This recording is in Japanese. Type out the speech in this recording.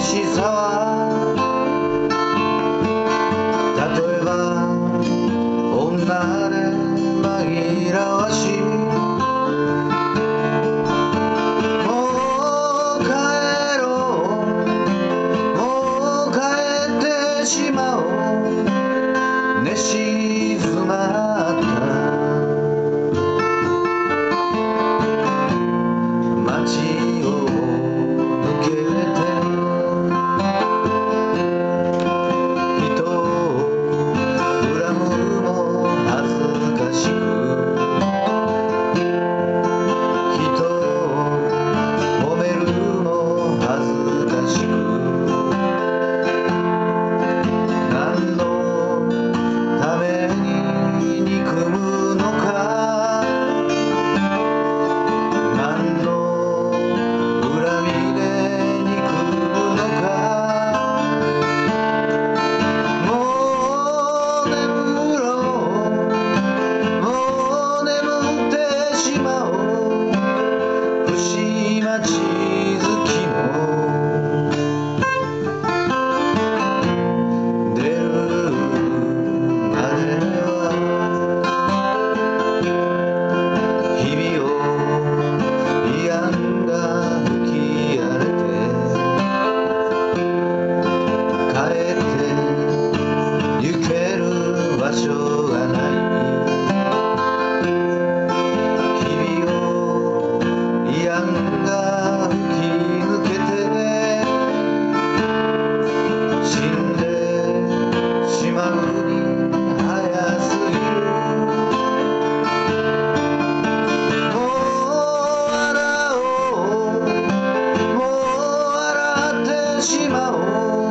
しさ。例えば女で紛らわし ti. し